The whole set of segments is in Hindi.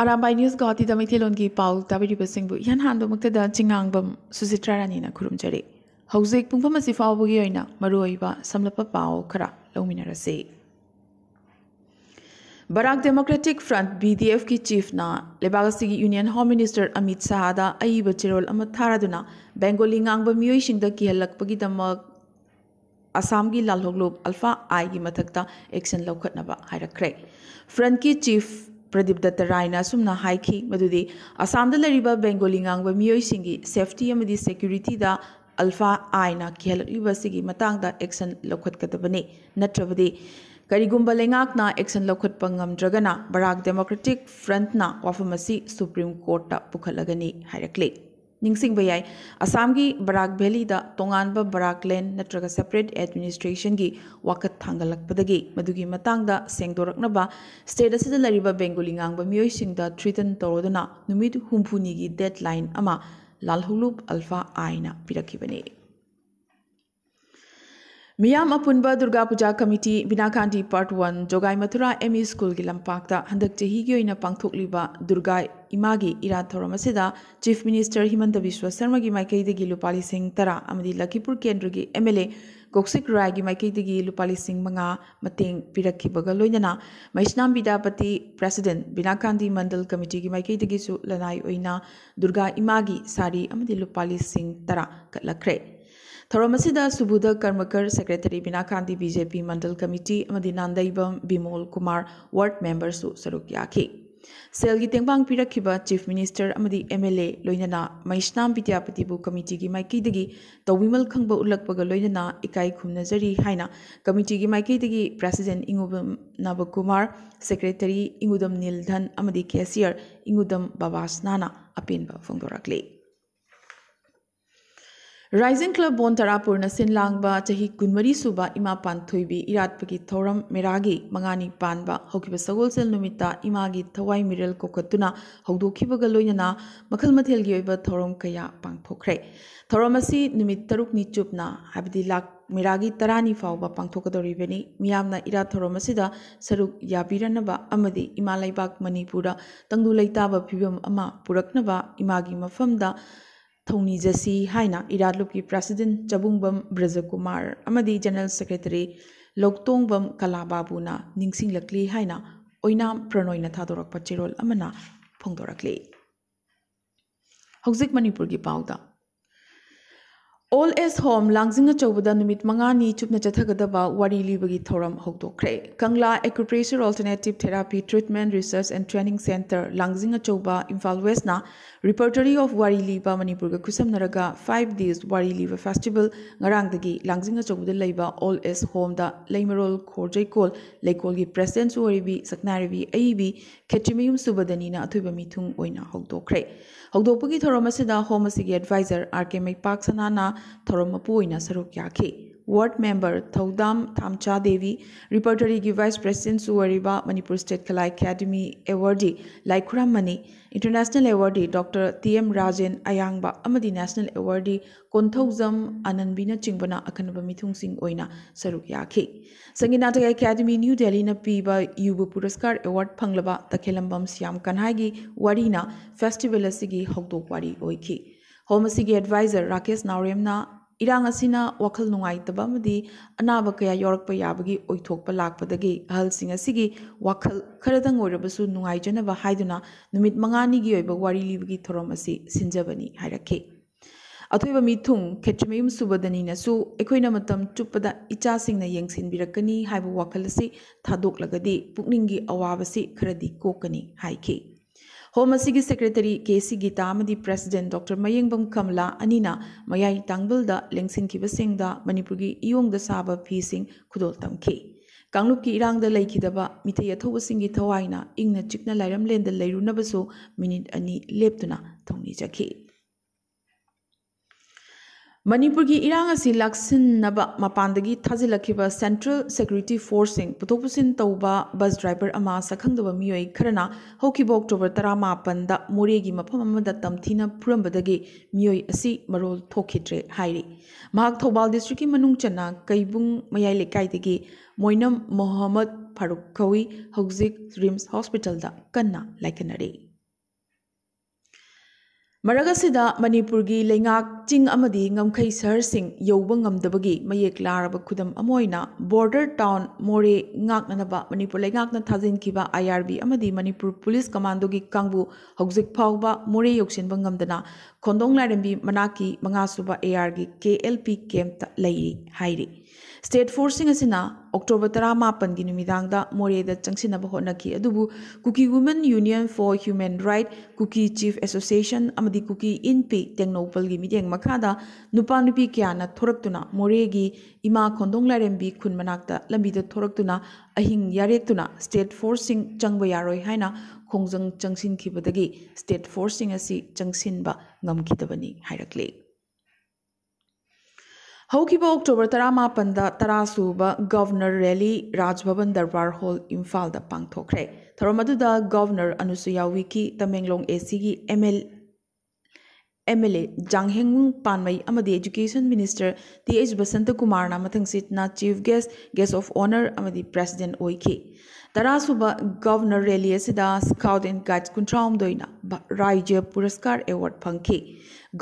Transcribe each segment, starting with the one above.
अरामबाई न्यूज़ गुवाहाटीदा मैथेलोनगी पाउ ताबिरिबसिंगबु इहान हानबमक्तदा चिंगांगबम सुचित्रा रानीना खुरुमजरे हौजिक पुंफम असि फावबगी ओइना मरुओइबा समलप पाउ खरा लौमिनरसे बराक डेमोक्रेटिक फ्रंट बीडीएफ की चीफ ना लेबागसी यूनियन होम मिनिस्टर अमित शाहदा अइब चिरोल अम थारादुना बेंगोली ngang मियोइसिंगदा किहलकपगिदमक असम की लालहोगलोब अल्फ़ा आई की मथक्ता एक्शन लौखटनबा हाइरक्रे प्रदीप दत्त मदुदी असम बेंगोली ngang मियोइसिंगी सेफ्टी सेक्यूरिटी अल्फ़ा किहललिबसिगी मतंगदा एक्शन लौखटकदबने नत्रबदी करीगुम्बा लेंगाकना एक्शन लौखटपा ngamdragana barak democratic front na wafamasi supreme ta pukhalagani hairakle ningsingba yai assam gi barak valley da tonganba barak land natraga separate administration gi wakat thangalakpadagi madugi matangda sengdoraknaba state asida lariba bengali ngangba miyoi singda threaten torodana मियाम अपुनबा Durga Puja committee Binakandi part one Jogai Mathura M E school की लंपाक्ता हंदक की पांगथोकलिबा दुर्गा इमागी इरा थोरम असिदा चीफ मिनिस्टर हिमंत बिश्व शर्मा की माइकैदगी लुपा लिसिंग तरा अमदी लखीपुर केंद्र की एमएलए गोक्सिक राय की माइकैदगी लुपा लिसिंग मंगा मतेंग पिरखिबगा मैस्नाम विद्यापति प्रेसिडेंट मंडल कमिटी की माइकैदगी सु लनाई दुर्गा इमागी सारी अमदी लुपा लिसिंग तरा कटलखरे थौरम Subodh Karmakar secretary Binakandi BJP mandal committee Nandeibam Bimol Kumar ward member सरुक याखी सेल की तेंबांग पीरखिबा चीफ मिनिस्टर अमदी एमएलए लोइनना मैस्नाम विद्यापतिबु कमिटी की माइकीदगी तौविमल खंगब उलकपग लोइनना इकाई खुमनजरी हाइना कमिटी की माइकीदगी president Ingubam Nabakumar secretary Ingudam Nildhan cashier Ingudam बाबासनाना अपेनबा फोंदोरकले राइजिंग क्लब बोन तरापुर सिन लांग चाही कुनमरी सुबा इमा पानथोइबी इराटपगी थौरम मेरागी मंगानी पानबा हौकिबा सगोलसेल नुमिता इमागी थवाई मिरल कोकतुना हौदोखिबगा लोइनना मखल मथेलगी ओइबा थौरम कया पांगथोखरे थौरम असि चुपना लाख मेरागी तरानी फाउबा पांगथोकदोरिबनी मियामना इरा थौरम सरुक याबिरनबा इमा लैबाक मणिपुरा तंगदु लैताबा फिबम अमा पुरकनबा इमागी मफमदा थौनीजसी हाइना की president Chabungbam Braj Kumar general secretary Loktongbam कलाबाबुना निंगसिंगलकली हाइना ओइनाम प्रणोइना थादोरकपा चिरोल हौजिक मणिपुर की ओल एज होम लांग अचौबा मंगा मंगानी चुप चथगदब वारी लुबगी थोरम होदोखे Kangla acupressure alternative therapy treatment research and training centre लांग अचौबा इम्फा वेस्टना रिपोर्टरी ऑफ़ वारी लीब मनपुर खुसमनर फाइव डेज़ वारी लीब फेस्टिवल लांग अचौबा ऑल एज होम लेमरोल खोजेकोल लेकोल की प्रेसिडेंट होरीबी सकनाबी खेचिमयम सूबदनी अथब मीथ होदोखे होदोपुर थोरम होम अगर एडवाइजर आर के मेपा सना थोरमपुना सरुक याखे ward member Thoudam Thamcha Devi repertory की vice president सूरीब Manipur state Kala academy awardee Laikhuram Mani international awardee doctor T M Rajen Ayang national awardee कौथौजम भी चिंबना अखनब मिथुन सरुक याखे संगीत नाटक एकेडमी न्यू दिल्ली ने पीब यू पुरस्कार एवर्ड फंगलब तखेलम श्याम कन्हाई की वरीना फेस्टिवल की हौदोक वारी नाउरेमना इरांग असिना वखल नुंगाइतबा अमदी अनाब कया यौरकप याबगी ओइथोकप लाकपदगी अहलसिंग असिगी वखल ओइबा वारी लिबगी थोरम सिंजबनी खेत्रमयुम सुबदनीनसु एखोइना मतम चुपदा हाइबा वखल असि थादोकलगदी पुकनिंगी अवाबसि खरदी कोकनी होम ꯍꯣꯝ ꯑꯁꯤꯒꯤ ꯁꯦꯀ꯭ꯔꯦꯇꯔꯤ ꯀꯦ ꯁꯤꯒꯤ ꯑꯃꯗꯤ ꯄ꯭ꯔꯁꯤꯗꯦꯟ ꯗꯣꯛꯇꯔ ꯃꯌꯦꯡꯕꯝ ꯀꯝꯂꯥ ꯑꯅꯤꯅ ꯃꯌꯥꯏ ꯇꯥꯡꯕꯜꯗ ꯂꯦꯡꯁꯤꯟꯈꯤꯕꯁꯤꯡꯗ ꯃꯅꯤꯄꯨꯔꯒꯤ ꯏꯌꯣꯡꯗ ꯁꯥꯕ ꯐꯤꯁꯤꯡ ꯈꯨꯗꯣꯜ ꯇꯝꯈꯤ ꯀꯥꯡꯂꯨꯞꯀꯤ ꯏꯔꯥꯡꯗ ꯂꯩꯈꯤꯗꯕ ꯃꯤꯊꯩ ꯑꯊꯧꯕꯁꯤꯡꯒꯤ ꯊꯋꯥꯏꯅ ꯏꯪꯅ ꯆꯤꯛꯅ ꯂꯥꯏꯔꯝꯂꯦꯟꯗ ꯂꯩꯔꯨꯅꯕꯁꯨ ꯃꯤꯅꯤꯠ ꯑꯅꯤ ꯂꯦꯞꯇꯨꯅ ꯊꯧꯅꯤꯖꯈꯤ इरांग लाक्सिनब मपानदगी थाजिलखिब सेंट्रल सेक्यूरिटी फोर्सिंग पुथोक पुसिन तौब बस ड्राइवर अमा सखंगदब मियोई खरना अक्टोबर तरा मापनद मोरेगी मफम फुरंबदगी मियोई असी मरोल थोखिद्रे हाइरी महाक थौबाल डिस्ट्रिक्ट की मनुंग चना कईबुंग मयाई लेकाइदगी मोइनम मोहम्मद फारूक खवी हौजिक रिम्स हॉस्पिटल कन्ना लाइकनरी ꯃꯔꯛ ꯑꯁꯤꯗ ꯃꯅꯤꯄꯨꯔꯒꯤ ꯂꯩꯉꯥꯛ ꯆꯤꯡ ꯑꯃꯗꯤ ꯉꯝꯈꯩ ꯁꯍꯔꯁꯤꯡ ꯌꯧꯕ ꯉꯝꯗꯕꯒꯤ ꯃꯌꯦꯛ ꯂꯥꯔꯕ ꯈꯨꯗꯝ ꯑꯃ ꯑꯣꯏꯅ ꯕꯣꯔꯗꯔ ꯇꯥꯎꯟ ꯃꯣꯔꯦ ꯉꯥꯛꯅꯅꯕ ꯃꯅꯤꯄꯨꯔ ꯂꯩꯉꯥꯛꯅ ꯊꯥꯖꯤꯟꯈꯤꯕ ꯑꯥꯏ ꯑꯥꯔ ꯕꯤ ꯑꯃꯗꯤ ꯃꯅꯤꯄꯨꯔ ꯄꯨꯂꯤꯁ ꯀꯃꯥꯟꯗꯣꯒꯤ ꯀꯥꯡꯕꯨ ꯍꯧꯖꯤꯛ ꯐꯥꯎꯕ ꯃꯣꯔꯦ ꯌꯧꯁꯤꯟꯕ ꯉꯝꯗꯅ ꯈꯣꯟꯗꯣꯡ ꯂꯥꯏꯔꯦꯝꯕꯤ ꯃꯅꯥꯛꯀꯤ ꯃꯉꯥꯁꯨꯕ ꯑꯦ ꯑꯥꯔꯒꯤ ꯀꯦ ꯑꯦꯜ ꯄꯤ ꯀꯦꯝꯞꯇ ꯂꯩꯔꯤ ꯍꯥꯏꯔꯤ ꯁ꯭ꯇꯦꯠ ꯐꯣꯔꯁꯁꯤꯡ ꯑꯁꯤꯅ ꯑꯣꯛꯇꯣꯕꯔ ꯇꯔꯥꯃꯥꯄꯟꯒꯤ ꯅꯨꯃꯤꯗꯥꯡꯗ ꯃꯣꯔꯦꯗ ꯆꯪꯁꯤꯟꯅꯕ ꯍꯣꯠꯅꯈꯤ ꯑꯗꯨꯕꯨ cookie women union for human right cookie chief association ꯑꯃꯗꯤ ꯀꯨꯀꯤ ꯏꯟꯄꯤ ꯇꯦꯡꯅꯧꯄꯜꯒꯤ ꯃꯤꯠꯌꯦꯡ ꯃꯈꯥꯗ ꯅꯨꯄꯥ ꯅꯨꯄꯤ ꯀꯌꯥꯅ ꯊꯣꯔꯛꯇꯨꯅ ꯃꯣꯔꯦꯒꯤ ꯏꯃꯥ ꯈꯣꯟꯗꯣꯡ ꯂꯥꯏꯔꯦꯝꯕꯤ ꯈꯨꯟ ꯃꯅꯥꯛꯇ ꯂꯝꯕꯤꯗ ꯊꯣꯔꯛꯇꯨꯅ ꯑꯍꯤꯡ ꯌꯥꯔꯦꯛꯇꯨꯅ ꯁ꯭ꯇꯦꯠ ꯐꯣꯔꯁꯁꯤꯡ ꯆꯪꯕ ꯌꯥꯔꯣꯏ ꯍꯥꯏꯅ ꯈꯣꯡꯖꯪ ꯆꯪꯁꯤꯟꯈꯤꯕꯗꯒꯤ ꯁ꯭ꯇꯦꯠ ꯐꯣꯔꯁꯁꯤꯡ ꯑꯁꯤ ꯆꯪꯁꯤꯟꯕ ꯉꯝꯈꯤꯗꯕꯅꯤ ꯍꯥꯏꯔꯛꯂꯤ ꯍꯧꯈꯤꯕ October ꯇꯔꯥꯃꯥꯄꯟꯗ ꯇꯔꯥꯁꯨꯕ governor rally ꯔꯥꯖꯚꯕꯟ darbar hole ꯏꯝꯐꯥꯜꯗ ꯄꯥꯡꯊꯣꯛꯈ꯭ꯔꯦ ꯊꯧꯔꯝ ꯑꯗꯨꯗ governor ꯑꯅꯨꯁꯨ ꯌꯥꯎꯕꯤꯈꯤ Tamenglong ꯑꯦꯁꯤꯒꯤ M L M L A ꯖꯥꯡꯍꯦꯡꯃꯨꯡ ꯄꯥꯟꯃꯩ ꯑꯃꯗꯤ education minister T H ꯕꯁꯟꯇꯀꯨꯃꯥꯔꯅ ꯃꯊꯪꯁꯤꯠꯅ chief guest guest of honour ꯑꯃꯗꯤ ꯄ꯭ꯔꯦꯁꯤꯗꯦꯟꯠ ꯑꯣꯏꯈꯤ ꯇꯔꯥꯁꯨꯕ ꯒꯚꯔꯅꯔ ꯔꯦꯂꯤ ꯑꯁꯤꯗ ꯁ꯭ꯀꯥꯎꯠ ꯑꯦꯟ ꯒꯥꯏꯗꯁ ꯀꯨꯟꯊ꯭ꯔꯥꯍꯨꯝꯗꯣꯏꯅ ꯔꯥꯏꯖ꯭ꯌ ꯄꯨꯔꯁꯀꯥꯔ ꯑꯦꯋꯥꯔꯗ ꯐꯪꯈꯤ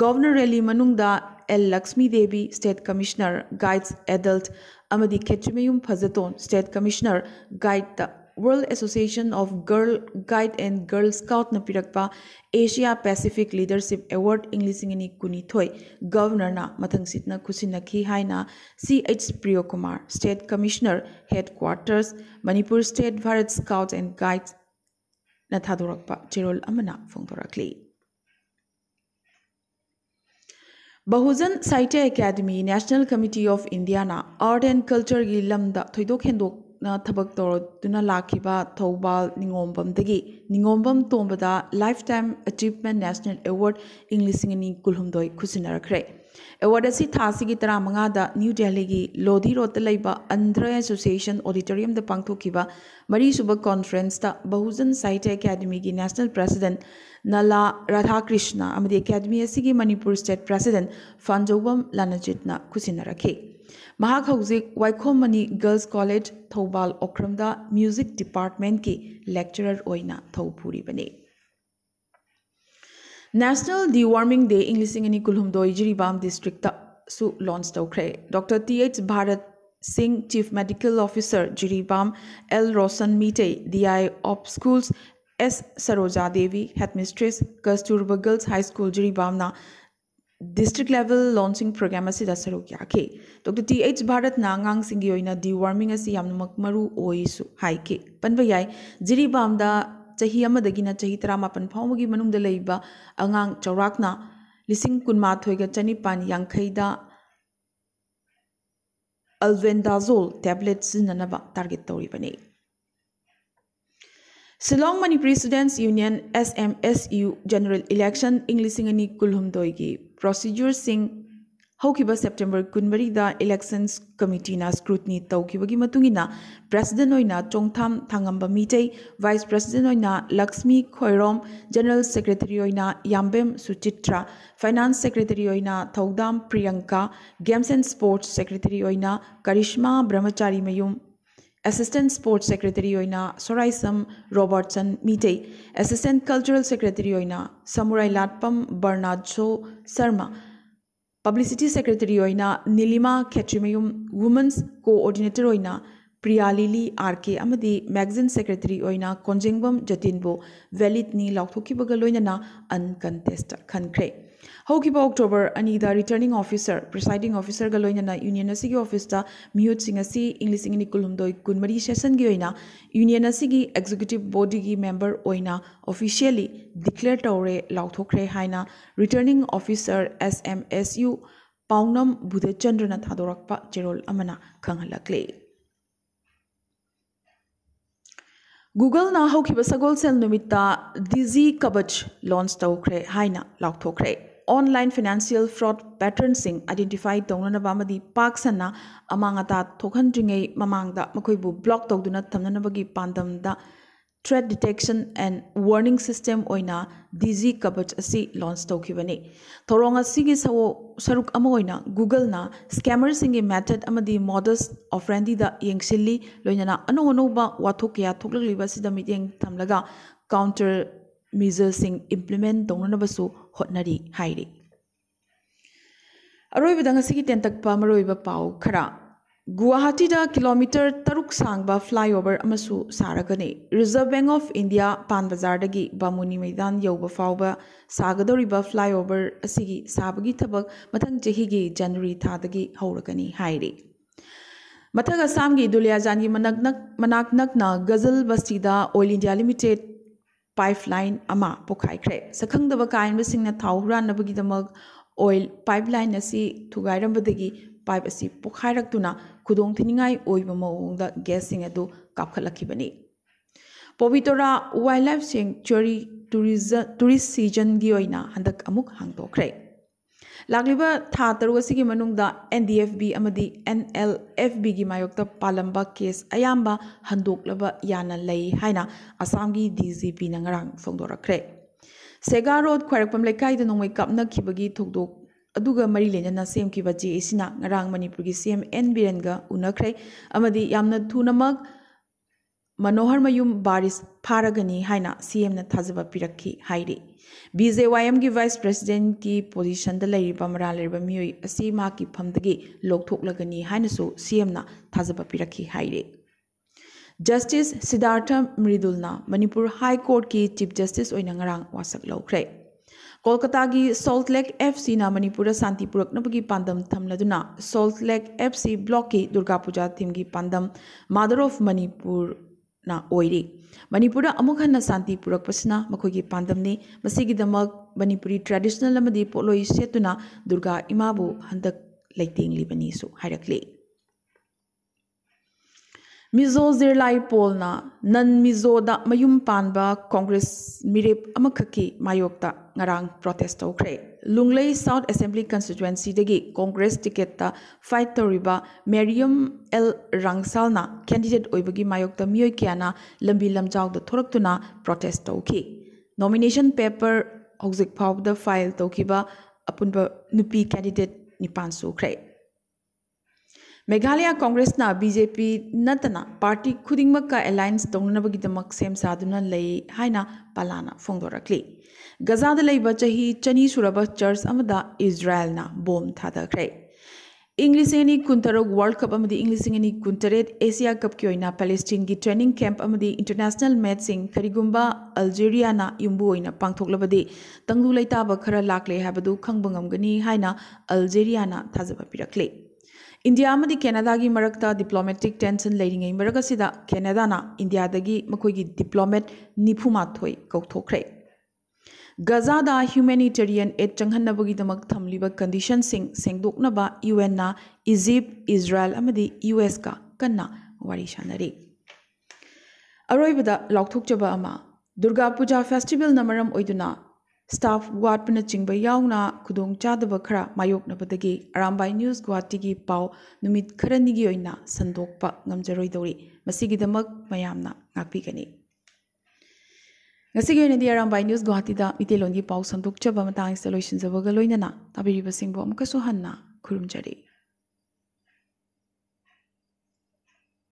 ꯒꯚꯔꯅꯔ ꯔꯦꯂꯤ ꯃꯅꯨꯡꯗ L Lakshmi Devi state commissioner ꯒꯥꯏꯗꯁ adult ꯑꯃꯗꯤ Khetrimayum ꯐꯖꯇꯣꯟ state commissioner ꯒꯥꯏꯗꯇ world association of girl guide N girl ꯁ꯭ꯀꯥꯎꯠꯅ ꯄꯤꯔꯛꯄ ꯑꯦꯁꯤꯌꯥ ꯄꯦꯁꯤꯐꯤꯛ ꯂꯤꯗꯔꯁꯤꯞ ꯑꯦꯋꯥꯔꯗ ꯏꯪ ꯂꯤꯁꯤꯡ ꯑꯅꯤ ꯀꯨꯟꯅꯤꯊꯣꯏ ꯒꯚꯔꯅꯔꯅ ꯃꯊꯪꯁꯤꯠꯅ ꯈꯨꯠꯁꯤꯟꯅꯈꯤ ꯍꯥꯏꯅ ꯁꯤ H Priyokumar state commissioner head ꯀ꯭ꯋꯥꯔꯇꯔꯁ Manipur state Bharat ꯁ꯭ꯀꯥꯎꯠ N ꯒꯥꯏꯗꯁꯅ ꯊꯥꯗꯣꯔꯛꯄ ꯆꯦꯔꯣꯜ ꯑꯃꯅ ꯐꯣꯡꯗꯣꯔꯛꯂꯤ Bahujan Sahitya academy national committee of Indiana art and culture की लम्द थोदोक हेंदोकना थबक तौरदुना निगोब Thoubal निङोम्बमदगी Ningombam lifetime achievement national award इंग लिसिंग कुलहुमदोय खुसिनरखरे एवॉर्ड से तरह न्यू दिल्ली की Lodhi road Andhra association auditorium पाथोब मरी सूब कॉन्फ्रेंस बहुजन साहित्य एकेडमी की नेशनल प्रेसिडेंट नला राधा कृष्णा एकेडमी की मणिपुर स्टेट प्रेसिडेंट फांजौब लानजीत खुशी Mani girls college Thoubal Okram music department की लेक्चरर लैक्चरर थौपूरीबनी ꯅꯦꯁꯅꯦꯜ ꯗꯤꯋꯥꯔꯃꯤꯡ ꯗꯦ ꯏꯪ ꯂꯤꯁꯤꯡ ꯑꯅꯤ ꯀꯨꯟꯍꯨꯝꯗꯣꯏ ꯖꯤꯔꯤꯕꯥꯝ ꯗꯤꯁꯇ꯭ꯔꯤꯛꯇꯁꯨ ꯂꯣꯟꯆ ꯇꯧꯈ꯭ꯔꯦ ꯗꯣꯛꯇꯔ ꯇꯤ ꯑꯩꯆ ꯚꯥꯔꯠ ꯁꯤꯡ chief medical officer Jiribam L Roshan Meitei D I of schools S ꯁꯔꯣꯖꯥ Devi ꯍꯦꯗꯃꯤꯁꯇ꯭ꯔꯦꯁ ꯀꯁꯇꯨꯔꯕꯥ girls high school ꯖꯤꯔꯤꯕꯥꯝꯅ district level ꯂꯣꯟꯆꯤꯡ programme ꯑꯁꯤꯗ ꯁꯔꯨꯛ ꯌꯥꯈꯤ ꯗꯣꯛꯇꯔ ꯇꯤ ꯑꯩꯆ ꯚꯥꯔꯠꯅ ꯑꯉꯥꯡꯁꯤꯡꯒꯤ ꯑꯣꯏꯅ ꯗꯤꯋꯥꯔꯃꯤꯡ ꯑꯁꯤ ꯌꯥꯝꯅꯃꯛ ꯃꯔꯨ ꯑꯣꯏꯁꯨ ꯍꯥꯏꯈꯤ ꯄꯟꯕ ꯌꯥꯏ ꯖꯤꯔꯤꯕꯥꯝꯗ ꯆꯍꯤ ꯑꯃꯗꯒꯤꯅ ꯆꯍꯤ ꯇꯔꯥꯃꯥꯄꯟ ꯐꯥꯎꯕꯒꯤ ꯃꯅꯨꯡꯗ ꯂꯩꯕ ꯑꯉꯥꯡ ꯆꯥꯎꯔꯥꯛꯅ ꯂꯤꯁꯤꯡ ꯀꯨꯟꯃꯥꯊꯣꯏꯒ ꯆꯅꯤꯄꯥꯟ ꯌꯥꯡꯈꯩꯗ ꯑꯜꯕꯦꯟꯗꯥꯖꯣꯜ ꯇꯦꯕ꯭ꯂꯦꯠ ꯁꯤꯖꯤꯟꯅꯅꯕ ꯇꯥꯔꯒꯦꯠ ꯇꯧꯔꯤꯕꯅꯤ Shillong Manipuri ꯁ꯭ꯇꯨꯗꯦꯟꯠꯁ union S M S U general election ꯏꯪ ꯂꯤꯁꯤꯡ ꯑꯅꯤ ꯀꯨꯟꯍꯨꯝꯗꯣꯏꯒꯤ ꯄ꯭ꯔꯣꯁꯤꯗ꯭ꯌꯨꯔꯁꯤꯡ ꯍꯧꯈꯤꯕ ꯁꯦꯞꯇꯦꯝꯕꯔ ꯀꯨꯟꯃꯔꯤꯗ ꯏꯂꯦꯛꯁꯟꯁ ꯀꯃꯤꯇꯤꯅ ꯁ꯭ꯀ꯭ꯔꯨꯇꯤꯅꯤ ꯇꯧꯈꯤꯕꯒꯤ ꯃꯇꯨꯡꯏꯟꯅ ꯄ꯭ꯔꯁꯤꯗꯦꯟ ꯑꯣꯏꯅ ꯆꯣꯡꯊꯥꯝ ꯊꯥꯡꯉꯝꯕ ꯃꯤꯇꯩ ꯚꯥꯏꯁ ꯄ꯭ꯔꯁꯤꯗꯦꯟ ꯑꯣꯏꯅ ꯂꯛꯁꯃꯤ ꯈꯣꯏꯔꯣꯝ ꯖꯦꯅꯔꯦꯜ ꯁꯦꯀ꯭ꯔꯦꯇꯔꯤ ꯑꯣꯏꯅ ꯌꯥꯝꯕꯦꯝ ꯁꯨꯆꯤꯇ꯭ꯔꯥ ꯐꯥꯏꯅꯥꯟꯁ ꯁꯦꯀ꯭ꯔꯦꯇꯔꯤ ꯑꯣꯏꯅ Thoudam Priyanka games and sports secretary ꯑꯣꯏꯅ Karishma Brahmachari Mayum assistant sports secretary ꯑꯣꯏꯅ Soraisam Robertson Meitei assistant cultural secretary ꯑꯣꯏꯅ ꯁꯃꯨꯔꯥꯏ ꯂꯥꯠꯄꯝ ꯕꯔꯅꯥꯠꯁꯣ ꯁꯔꯃ ꯄꯕ꯭ꯂꯤꯁꯤꯇꯤ ꯁꯦꯀ꯭ꯔꯦꯇꯔꯤ ꯑꯣꯏꯅ ꯅꯤꯂꯤꯃꯥ ꯈꯦꯇ꯭ꯔꯤꯃꯌꯨꯝ ꯋꯨꯃꯟꯁ ꯀꯣꯑꯣꯔꯗꯤꯅꯦꯇꯔ ꯑꯣꯏꯅ ꯄ꯭ꯔꯤꯌꯥ ꯂꯤꯂꯤ ꯑꯥꯔ ꯀꯦ ꯑꯃꯗꯤ ꯃꯦꯒꯖꯤꯟ ꯁꯦꯀ꯭ꯔꯦꯇꯔꯤ ꯑꯣꯏꯅ ꯀꯣꯟꯖꯦꯡꯕꯝ ꯖꯇꯤꯟꯕꯨ ꯚꯦꯂꯤꯗꯅꯤ ꯂꯥꯎꯊꯣꯛꯈꯤꯕꯒ ꯂꯣꯏꯅꯅ ꯑꯟꯀꯟꯇꯦꯁꯇ ꯈꯟꯈ꯭ꯔꯦ ꯍꯧꯈꯤꯕ ꯑꯣꯛꯇꯣꯕꯔ ꯑꯅꯤꯗ ꯔꯤꯇꯔꯅꯤꯡ ꯑꯣꯐꯤꯁꯔ ꯄ꯭ꯔꯤꯁꯥꯏꯗꯤꯡ ꯑꯣꯐꯤꯁꯔꯒ ꯂꯣꯏꯅꯅ ꯌꯨꯅꯤꯌꯟ ꯑꯁꯤꯒꯤ ꯑꯣꯐꯤꯁꯇ ꯃꯤꯍꯨꯠꯁꯤꯡ ꯑꯁꯤ ꯏꯪ ꯂꯤꯁꯤꯡ ꯑꯅꯤ ꯀꯨꯟꯍꯨꯝꯗꯣꯏ ꯀꯨꯟꯃꯔꯤ ꯁꯦꯁꯟꯒꯤ ꯑꯣꯏꯅ ꯌꯨꯅꯤꯌꯟ ꯑꯁꯤꯒꯤ ꯑꯦꯛꯖꯤꯀ꯭ꯌꯨꯇꯤꯕ ꯕꯣꯗꯤꯒꯤ ꯃꯦꯝꯕꯔ ꯑꯣꯏꯅ ꯑꯣꯐꯤꯁꯤꯌꯦꯜꯂꯤ ꯗꯤꯀ꯭ꯂꯦꯌꯔ ꯇꯧꯔꯦ ꯂꯥꯎꯊꯣꯛꯈ꯭ꯔꯦ ꯍꯥꯏꯅ returning officer S M S U ꯄꯥꯎꯅꯝ ꯕꯨꯙꯆꯟꯗ꯭ꯔꯅ ꯊꯥꯗꯣꯔꯛꯄ ꯆꯦꯔꯣꯜ ꯑꯃꯅ ꯈꯪꯍꯜꯂꯛꯂꯦ ꯒꯨꯒꯜꯅ ꯍꯧꯈꯤꯕ ꯁꯒꯣꯜꯁꯦꯜ ꯅꯨꯃꯤꯠꯇ ꯗꯤꯖꯤ ꯀꯕꯆ ꯂꯣꯟꯆ ꯇꯧꯈ꯭ꯔꯦ ꯍꯥꯏꯅ ꯂꯥꯎꯊꯣꯛꯈ꯭ꯔꯦ ꯑꯣꯟꯂꯥꯏꯟ ꯐꯤꯅꯥꯟꯁꯤꯌꯦꯜ ꯐ꯭ꯔꯣꯗ ꯄꯦꯇꯔꯟꯁꯤꯡ ꯑꯥꯏꯗꯦꯟꯇꯤꯐꯥꯏ ꯇꯧꯅꯅꯕ ꯑꯃꯗꯤ ꯄꯥꯛ ꯁꯟꯅ ꯑꯃꯥꯡ ꯑꯇꯥ ꯊꯣꯛꯍꯟꯗ꯭ꯔꯤꯉꯩ ꯃꯃꯥꯡꯗ ꯃꯈꯣꯏꯕꯨ ꯕ꯭ꯂꯣꯛ ꯇꯧꯗꯨꯅ ꯊꯝꯅꯅꯕꯒꯤ ꯄꯥꯟꯗꯝꯗ threat detection and warning system ꯑꯣꯏꯅ ꯗꯤꯖꯤ ꯀꯕꯆ ꯑꯁꯤ ꯂꯣꯟꯆ ꯇꯧꯈꯤꯕꯅꯤ ꯊꯧꯔꯣꯡ ꯑꯁꯤꯒꯤ ꯁꯔꯨꯛ ꯑꯃ ꯑꯣꯏꯅ ꯒꯨꯒꯜꯅ ꯁ꯭ꯀꯦꯃꯔꯁꯤꯡꯒꯤ ꯃꯦꯊꯗ ꯑꯃꯗꯤ ꯃꯣꯗꯁ ꯑꯣꯐꯔꯦꯟꯗꯤꯗ ꯌꯦꯡꯁꯤꯜꯂꯤ ꯂꯣꯏꯅꯅ ꯑꯅꯧ ꯑꯅꯧꯕ ꯋꯥꯊꯣꯛ ꯀꯌꯥ ꯊꯣꯛꯂꯛꯂꯤꯕ ꯑꯁꯤꯗ ꯃꯤꯠꯌꯦꯡ ꯊꯝꯂꯒ ꯀꯥꯎꯟꯇꯔ ꯃꯤꯖꯔꯁꯤꯡ ꯏꯝꯄ꯭ꯂꯤꯃꯦꯟ ꯇꯧꯅꯅꯕꯁꯨ ꯍꯣꯠꯅꯔꯤ ꯍꯥꯏꯔꯤ ꯑꯔꯣꯏꯕꯗ ꯉꯁꯤꯒꯤ ꯇꯦꯟꯇꯛꯄ ꯃꯔꯨꯑꯣꯏꯕ ꯄꯥꯎ ꯈꯔ ꯒꯨꯋꯥꯍꯥꯇꯤꯗ ꯀꯤꯂꯣꯃꯤꯇꯔ ꯇꯔꯨꯛ ꯁꯥꯡꯕ ꯐ꯭ꯂꯥꯏꯑꯣꯚꯔ ꯑꯃꯁꯨ ꯁꯥꯔꯒꯅꯤ ꯔꯤꯖꯔꯚ ꯕꯦꯡ ꯑꯣꯐ ꯏꯟꯗꯤꯌꯥ ꯄꯥꯟ ꯕꯖꯥꯔꯗꯒꯤ ꯕꯥꯃꯨꯅꯤ ꯃꯩꯗꯥꯟ ꯌꯧꯕ ꯐꯥꯎꯕ ꯁꯥꯒꯗꯧꯔꯤꯕ ꯐ꯭ꯂꯥꯏꯑꯣꯚꯔ ꯑꯁꯤꯒꯤ ꯁꯥꯕꯒꯤ ꯊꯕꯛ ꯃꯊꯪ ꯆꯍꯤꯒꯤ ꯖꯅꯋꯥꯔꯤ ꯊꯥꯗꯒꯤ ꯍꯧꯔꯒꯅꯤ ꯍꯥꯏꯔꯤ ꯃꯊꯛ ꯑꯁꯥꯝꯒꯤ ꯗꯨꯂꯤꯌꯥꯖꯥꯟꯒꯤ ꯃꯅꯥꯛ ꯅꯛꯅ ꯒꯖꯜ ꯕꯁꯇꯤꯗ ꯑꯣꯏꯜ ꯏꯟꯗꯤꯌꯥ ꯂꯤꯃꯤꯇꯦꯗ ꯄꯥꯏꯞꯂꯥꯏꯟ ꯑꯃ ꯄꯣꯛꯈꯥꯏꯈ꯭ꯔꯦ ꯁꯛꯈꯪꯗꯕ ꯀꯥꯏꯟꯕꯁꯤꯡꯅ ꯊꯥꯎ ꯍꯨꯔꯥꯟꯅꯕꯒꯤꯗꯃꯛ ꯑꯣꯏꯜ ꯄꯥꯏꯞꯂꯥꯏꯟ ꯑꯁꯤ ꯊꯨꯒꯥꯏꯔꯝꯕꯗꯒꯤ ꯄꯥꯏꯞ ꯑꯁꯤ ꯄꯣꯛꯈꯥꯏꯔꯛꯇꯨꯅ ꯈꯨꯗꯣꯡꯊꯤꯅꯤꯡꯉꯥꯏ ꯑꯣꯏꯕ ꯃꯑꯣꯡꯗ ꯒ꯭ꯌꯥꯁꯁꯤꯡ ꯑꯗꯨ ꯀꯥꯞꯈꯠꯂꯛꯈꯤꯕꯅꯤ ꯄꯣꯕꯤꯇꯣꯔꯥ ꯋꯥꯏꯜ ꯂꯥꯏꯐ ꯁꯦꯡꯆꯨꯔꯤ ꯇꯨꯔꯤꯁ ꯁꯤꯖꯟꯒꯤ ꯑꯣꯏꯅ ꯍꯟꯗꯛ ꯑꯃꯨꯛ ꯍꯥꯡꯗꯣꯛꯈ꯭ꯔꯦ लाब था तरुसी N D F B N L F B मायोग पालाब केस अब हंधोलब आसाम की डी जी पी नौदे सेगा रोड खरपम लेकिन नौ की अग मरी लेना जे इसना Manipur C M N Biren उनख्रेम थूनमक ꯃꯅꯣꯍꯔ ꯃꯌꯨꯝ ꯕꯥꯔꯤꯁ ꯐꯥꯔꯒꯅꯤ ꯍꯥꯏꯅ ꯁꯤ ꯑꯦꯝꯅ ꯊꯥꯖꯕ ꯄꯤꯔꯛꯈꯤ ꯍꯥꯏꯔꯤ ꯕꯤ ꯖꯦ ꯋꯥꯏ ꯑꯦꯝꯒꯤ ꯚꯥꯏꯁ ꯄ꯭ꯔꯦꯁꯤꯗꯦꯟꯠꯀꯤ ꯄꯣꯖꯤꯁꯟꯗ ꯂꯩꯔꯤꯕ ꯃꯔꯥꯜ ꯂꯩꯔꯕ ꯃꯤꯑꯣꯏ ꯑꯁꯤ ꯃꯍꯥꯛꯀꯤ ꯐꯝꯗꯒꯤ ꯂꯧꯊꯣꯛꯂꯒꯅꯤ ꯍꯥꯏꯅꯁꯨ ꯁꯤ ꯑꯦꯝꯅ ꯊꯥꯖꯕ ꯄꯤꯔꯛꯈꯤ ꯍꯥꯏꯔꯤ ꯖꯁꯇꯤꯁ ꯁꯤꯗꯥꯔꯊ ꯃ꯭ꯔꯤꯗꯨꯜꯅ ꯃꯅꯤꯄꯨꯔ ꯍꯥꯏ ꯀꯣꯔꯠꯀꯤ ꯆꯤꯞ ꯖꯁꯇꯤꯁ ꯑꯣꯏꯅ ꯉꯔꯥꯡ ꯋꯥꯁꯛ ꯂꯧꯈ꯭ꯔꯦ ꯀꯣꯜꯀꯇꯥꯒꯤ ꯁꯣꯜꯠ ꯂꯦꯛ ꯑꯦꯐ ꯁꯤꯅ ꯃꯅꯤꯄꯨꯔꯗ ꯁꯥꯟꯇꯤ ꯄꯨꯔꯛꯅꯕꯒꯤ ꯄꯥꯟꯗꯝ ꯊꯝꯂꯗꯨꯅ ꯁꯣꯜꯠ ꯂꯦꯛ ꯑꯦꯐ ꯁꯤ ꯕ꯭ꯂꯣꯛꯀꯤ ꯗꯨꯔꯒꯥ ꯄꯨꯖꯥ ꯊꯤꯝꯒꯤ ꯄꯥꯟꯗꯝ ꯃꯥꯗꯔ ꯑꯣꯐ ꯃꯅꯤꯄꯨꯔꯅ ꯑꯣꯏꯔꯤ ꯃꯅꯤꯄꯨꯔꯗ ꯑꯃꯨꯛ ꯍꯟꯅ ꯁꯥꯟꯇꯤ ꯄꯨꯔꯛꯄꯁꯤꯅ ꯃꯈꯣꯏꯒꯤ ꯄꯥꯟꯗꯝꯅꯤ ꯃꯁꯤꯒꯤꯗꯃꯛ ꯃꯅꯤꯄꯨꯔꯤ ꯇ꯭ꯔꯦꯗꯤꯁꯅꯦꯜ ꯑꯃꯗꯤ ꯄꯣꯠꯂꯣꯏ ꯁꯦꯠꯇꯨꯅ ꯗꯨꯔꯒꯥ ꯏꯃꯥꯕꯨ ꯍꯟꯗꯛ ꯂꯩꯇꯦꯡꯂꯤꯕꯅꯤꯁꯨ ꯍꯥꯏꯔꯛꯂꯤ ꯃꯤꯖꯣ ꯖꯤꯔꯂꯥꯏ ꯄꯣꯜꯅ ꯅꯟ ꯃꯤꯖꯣꯗ ꯃꯌꯨꯝ ꯄꯥꯟꯕ ꯀꯣꯡꯒ꯭ꯔꯦꯁ ꯃꯤꯔꯦꯞ ꯑꯃꯈꯛꯀꯤ ꯃꯥꯌꯣꯛꯇ ꯉꯔꯥꯡ ꯄ꯭ꯔꯣꯇꯦꯁ ꯇꯧꯈ꯭ꯔꯦ ꯂꯨꯡꯂꯩ ꯁꯥꯎꯠ ꯑꯦꯁꯦꯝꯕ꯭ꯂꯤ ꯀꯟꯁꯇꯤꯇ꯭ꯋꯦꯟꯁꯤꯗꯒꯤ ꯀꯣꯡꯒ꯭ꯔꯦꯁ ꯇꯤꯀꯦꯠꯇ ꯐꯥꯏꯠ ꯇꯧꯔꯤꯕ ꯃꯦꯔꯤꯌꯝ ꯑꯦꯜ ꯔꯥꯡꯁꯥꯜꯅ ꯀꯦꯟꯗꯤꯗꯦꯠ ꯑꯣꯏꯕꯒꯤ ꯃꯥꯌꯣꯛꯇ ꯃꯤꯑꯣꯏ ꯀꯌꯥꯅ ꯂꯝꯕꯤ ꯂꯝꯖꯥꯎꯗ ꯊꯣꯔꯛꯇꯨꯅ ꯄ꯭ꯔꯣꯇꯦꯁ ꯇꯧꯈꯤ ꯅꯣꯃꯤꯅꯦꯁꯟ ꯄꯦꯄꯔ ꯍꯧꯖꯤꯛ ꯐꯥꯎꯕꯗ ꯐꯥꯏꯜ ꯇꯧꯈꯤꯕ ꯑꯄꯨꯟꯕ ꯅꯨꯄꯤ ꯀꯦꯟꯗꯤꯗꯦꯠ ꯅꯤꯄꯥꯟ ꯁꯨꯈ꯭ꯔꯦ ꯃꯦꯘꯥꯂꯌꯥ ꯀꯣꯡꯒ꯭ꯔꯦꯁꯅ ꯕꯤ ꯖꯦ ꯄꯤ ꯅꯠꯇꯅ ꯄꯥꯔꯇꯤ ꯈꯨꯗꯤꯡꯃꯛꯀ ꯑꯦꯂꯥꯏꯟꯁ ꯇꯧꯅꯅꯕꯒꯤꯗꯃꯛ ꯁꯦꯝ ꯁꯥꯗꯨꯅ ꯂꯩ ꯍꯥꯏꯅ ꯄꯥꯂꯥꯅ ꯐꯣꯡꯗꯣꯔꯛꯂꯤ ꯒꯖꯥꯗ ꯂꯩꯕ ꯆꯍꯤ ꯆꯅꯤ ꯁꯨꯔꯕ ꯆꯔꯆ ꯑꯃꯗ ꯏꯖ꯭ꯔꯥꯏꯜꯅ ꯕꯣꯝ ꯊꯥꯗꯈ꯭ꯔꯦ ꯏꯪ ꯂꯤꯁꯤꯡ ꯑꯅꯤ ꯀꯨꯟꯇꯔꯨꯛ ꯋꯥꯔꯜ ꯀꯞ ꯑꯃꯗꯤ ꯏꯪ ꯂꯤꯁꯤꯡ ꯑꯅꯤ ꯀꯨꯟꯇꯔꯦꯠ ꯑꯦꯁꯤꯌꯥ ꯀꯞꯀꯤ ꯑꯣꯏꯅ ꯄꯦꯂꯦꯁꯇꯤꯟꯒꯤ ꯇ꯭ꯔꯦꯅꯤꯡ ꯀꯦꯝꯞ ꯑꯃꯗꯤ ꯏꯟꯇꯔꯅꯦꯁꯅꯦꯜ ꯃꯦꯠꯁꯤꯡ ꯀꯔꯤꯒꯨꯝꯕ ꯑꯜꯖꯦꯔꯤꯌꯥꯅ ꯌꯨꯝꯕꯨ ꯑꯣꯏꯅ ꯄꯥꯡꯊꯣꯛꯂꯕꯗꯤ ꯇꯪꯗꯨ ꯂꯩꯇꯥꯕ ꯈꯔ ꯂꯥꯛꯂꯦ ꯍꯥꯏꯕꯗꯨ ꯈꯪꯕ ꯉꯝꯒꯅꯤ ꯍꯥꯏꯅ ꯑꯜꯖꯦꯔꯤꯌꯥꯅ ꯊꯥꯖꯕ ꯄꯤꯔꯛꯂꯤ ꯏꯟꯗꯤꯌꯥ ꯑꯃꯗꯤ ꯀꯦꯅꯥꯗꯥꯒꯤ ꯃꯔꯛꯇ ꯗꯤꯄ꯭ꯂꯣꯃꯦꯇꯤꯛ ꯇꯦꯟꯁꯟ ꯂꯩꯔꯤꯉꯩ ꯃꯔꯛ ꯑꯁꯤꯗ ꯀꯦꯅꯥꯗꯥꯅ ꯏꯟꯗꯤꯌꯥꯗꯒꯤ ꯃꯈꯣꯏꯒꯤ ꯗꯤꯄ꯭ꯂꯣꯃꯦꯠ ꯅꯤꯐꯨꯃꯥꯊꯣꯏ ꯀꯧꯊꯣꯛꯈ꯭ꯔꯦ ꯒꯖꯥꯗ ꯍ꯭ꯌꯨꯃꯦꯅꯤꯇꯦꯔꯤꯌꯟ ꯑꯦꯗ ꯆꯪꯍꯟꯅꯕꯒꯤꯗꯃꯛ ꯊꯝꯂꯤꯕ ꯀꯟꯗꯤꯁꯟꯁꯤꯡ ꯁꯦꯡꯗꯣꯛꯅꯕ ꯌꯨ ꯑꯦꯟꯅ ꯏꯖꯤꯞ ꯏꯖ꯭ꯔꯥꯏꯜ ꯑꯃꯗꯤ ꯌꯨ ꯑꯦꯁꯀ ꯀꯟꯅ ꯋꯥꯔꯤ ꯁꯥꯟꯅꯔꯤ ꯑꯔꯣꯏꯕꯗ ꯂꯥꯎꯊꯣꯛꯆꯕ ꯑꯃ ꯗꯨꯔꯒꯥ ꯄꯨꯖꯥ ꯐꯦꯁꯇꯤꯚꯦꯜꯅ ꯃꯔꯝ ꯑꯣꯏꯗꯨꯅ ꯁ꯭ꯇꯥꯐ ꯋꯥꯠꯄꯅꯆꯤꯡꯕ ꯌꯥꯎꯅ ꯈꯨꯗꯣꯡꯆꯥꯗꯕ ꯈꯔ ꯃꯥꯌꯣꯛꯅꯕꯗꯒꯤ ꯑꯔꯥꯝꯕꯥꯏ ꯅ꯭ꯌꯨꯁ ꯒꯨꯋꯥꯍꯥꯇꯤꯒꯤ ꯄꯥꯎ ꯅꯨꯃꯤꯠ ꯈꯔꯅꯤꯒꯤ ꯑꯣꯏꯅ ꯁꯟꯗꯣꯛꯄ ꯉꯝꯖꯔꯣꯏꯗꯧꯔꯤ ꯃꯁꯤꯒꯤꯗꯃꯛ ꯃꯌꯥꯝꯅ ꯉꯥꯛꯄꯤꯒꯅꯤ ꯉꯁꯤꯒꯤ ꯑꯣꯏꯅꯗꯤ ꯑꯔꯥꯝꯕꯥꯏ ꯅ꯭ꯌꯨꯁ ꯒꯨꯋꯥꯍꯥꯇꯤꯗ ꯃꯤꯇꯩꯂꯣꯟꯒꯤ ꯄꯥꯎ ꯁꯟꯗꯣꯛꯆꯕ ꯃꯇꯥꯡꯁꯤꯗ ꯂꯣꯏꯁꯤꯟꯖꯕꯒ ꯂꯣꯏꯅꯅ ꯇꯥꯕꯤꯔꯤꯕꯁꯤꯡꯕꯨ ꯑꯃꯨꯛꯀꯁꯨ ꯍꯟꯅ ꯈꯨꯔꯨꯝꯖꯔꯤ